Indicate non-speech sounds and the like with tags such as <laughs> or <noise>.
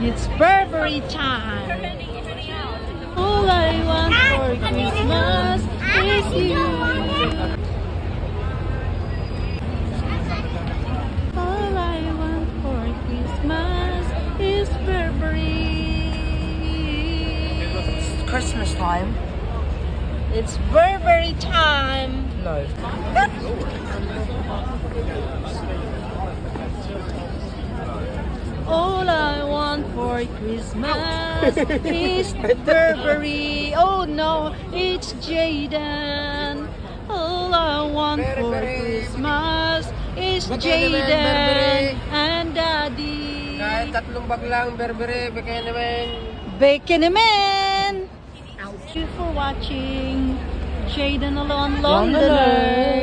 It's Burberry time. All I want for Christmas is you. All I want for Christmas is Burberry. It's Christmas time. It's Burberry time. No. All I want for Christmas <laughs> is Burberry. Oh no, it's Jaiden. All I want for Christmas is Jaiden and Daddy. Kahit tatlong bag lang, Burberry, bigay naman. Bacon man. Thank you for watching. Jaiden Aluan Londoners.